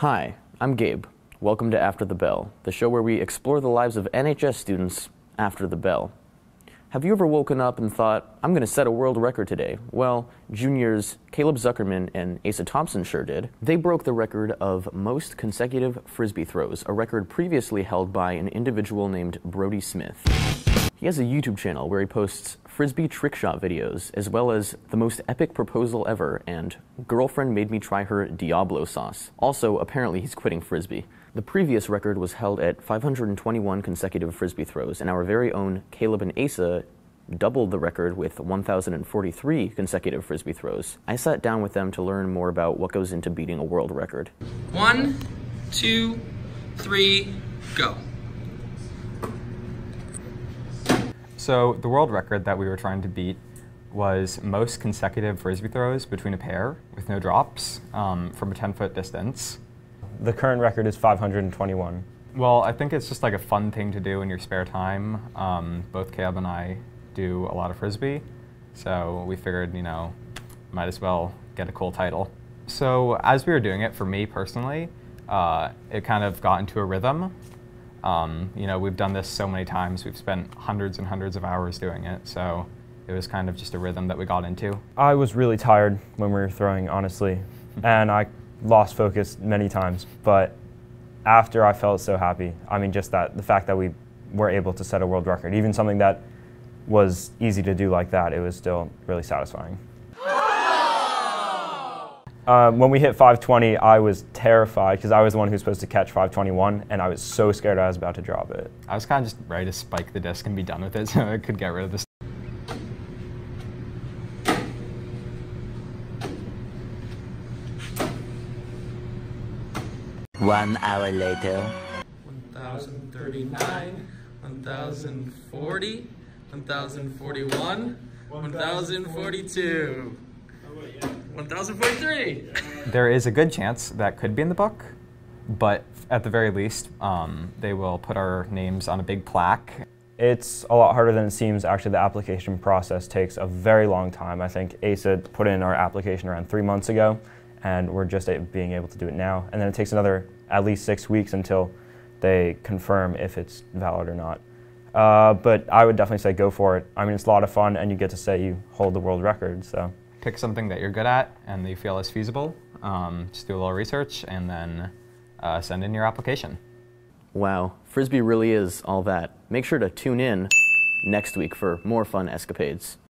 Hi, I'm Gabe. Welcome to After the Bell, the show where we explore the lives of NHS students after the bell. Have you ever woken up and thought, I'm going to set a world record today? Well, juniors Caleb Zuckerman and Asa Thompson sure did. They broke the record of most consecutive frisbee throws, a record previously held by an individual named Brodie Smith. He has a YouTube channel where he posts frisbee trick shot videos, as well as the most epic proposal ever and girlfriend made me try her Diablo sauce. Also, apparently he's quitting frisbee. The previous record was held at 521 consecutive frisbee throws, and our very own Caleb and Asa doubled the record with 1,043 consecutive frisbee throws. I sat down with them to learn more about what goes into beating a world record. One, two, three, go. So the world record that we were trying to beat was most consecutive frisbee throws between a pair with no drops um, from a 10 foot distance. The current record is 521. Well, I think it's just like a fun thing to do in your spare time. Um, both Caleb and I do a lot of frisbee, so we figured, you know, might as well get a cool title. So as we were doing it, for me personally, uh, it kind of got into a rhythm. Um, you know, we've done this so many times. We've spent hundreds and hundreds of hours doing it, so it was kind of just a rhythm that we got into. I was really tired when we were throwing, honestly, and I lost focus many times. But after, I felt so happy. I mean, just that the fact that we were able to set a world record, even something that was easy to do like that, it was still really satisfying. Um, when we hit 520, I was terrified because I was the one who was supposed to catch 521, and I was so scared I was about to drop it. I was kind of just ready to spike the disc and be done with it so I could get rid of this. One hour later. 1039, 1040, 1041, 1042, 1043. There is a good chance that could be in the book, but at the very least, um, they will put our names on a big plaque. It's a lot harder than it seems. Actually, the application process takes a very long time. I think Asa put in our application around three months ago, and we're just being able to do it now. And then it takes another at least six weeks until they confirm if it's valid or not. Uh, but I would definitely say go for it. I mean, it's a lot of fun, and you get to say you hold the world record. So Pick something that you're good at and that you feel is feasible. Um, just do a little research and then uh, send in your application. Wow, Frisbee really is all that. Make sure to tune in next week for more fun escapades.